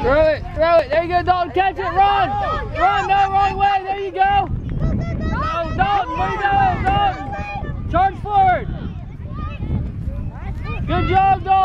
Throw it, throw it. There you go, Dalton. Catch it. Run. Run. No, wrong way. There you go. No, Dalton. Where you going, Dalton? Charge forward. Good job, Dalton.